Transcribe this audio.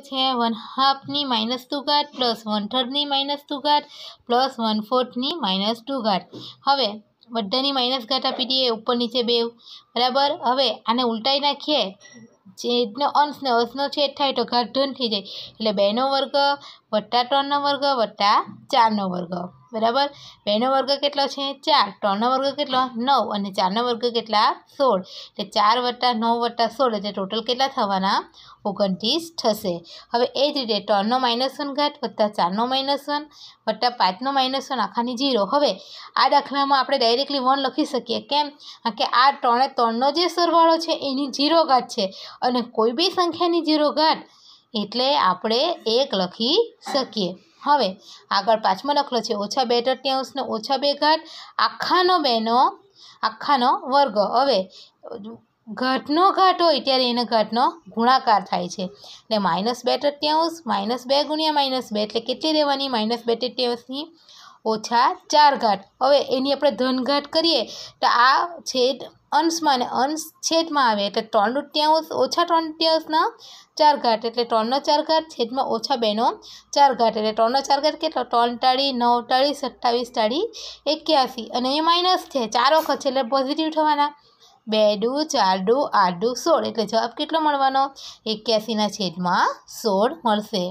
છે વન હાફની minus two ઘાટ પ્લસ વન થર્ડની માઇનસ ટુ ઘાટ પ્લસ વન ફોર્થની માઇનસ ટુ ઘાટ હવે બધાની માઇનસ ઘાટ આપી દઈએ ઉપર નીચે બે. બરાબર? હવે આને ઉલટાઈ નાખીએ. છેદનો અંશ ને અંશનો છેદ થાય તો ઘાટ ધન થઈ જાય. એટલે બેનો વર્ગ વત્તા ત્રણનો વર્ગ વત્તા ચારનો વર્ગ. બરાબર? બેનો વર્ગ કેટલો છે? ચાર. ત્રણનો વર્ગ કેટલો? નવ. અને ચારનો વર્ગ કેટલા? સોળ. એટલે ચાર વત્તા નવ વત્તા સોળ એટલે ટોટલ કેટલા થવાના? ઓગણત્રીસ થશે. હવે એ જ રીતે ત્રણનો માઇનસ વન ઘાત વત્તા ચારનો માઇનસ વન વત્તા પાંચનો માઇનસ વન આખાની જીરો હવે આ દાખલામાં આપણે ડાયરેક્ટલી વન લખી શકીએ. કેમ? કે આ ત્રણે ત્રણનો જે સરવાળો છે એની જીરો ઘાત છે. અને કોઈ બી સંખ્યાની જીરો ઘાત એટલે આપણે એક લખી શકીએ. હવે આગળ પાંચમો દાખલો છે. ઓછા બે તૃતીયાંશને ઓછા બે ઘાટ આખાનો બેનો, આખાનો વર્ગ. હવે ઘાટનો ઘાટ હોય ત્યારે એના ઘાટનો ગુણાકાર થાય છે. એટલે માઇનસ બે તૃતીયાંશ માઇનસ બે ગુણ્યા માઇનસ બે એટલે કેટલી રહેવાની? માઇનસ બે તૃતીયાંશની ઓછા ચાર ઘાટ. હવે એની આપણે ધન ઘાત કરીએ તો આ છેદ અંશમાં અને અંશ છેદમાં આવે. એટલે ત્રણ તૃતીયાંશ ઓછા ત્રણ તૃતીયાંશના ચાર ઘાટ. એટલે ત્રણનો ચાર ઘાટ, છેદમાં ઓછા બેનો ચાર ઘાટ. એટલે ત્રણનો ચાર ઘાટ કેટલો? ત્રણ ટાળી નવ ટાળી સત્તાવીસ ટાળી એક્યાસી. અને એ માઇનસ છે. ચાર વખત છે એટલે પોઝિટિવ થવાના. બે ડુ ચાર ડુ આઠ ડુ સોળ. એટલે જવાબ કેટલો મળવાનો? એક્યાસીના છેદમાં સોળ મળશે.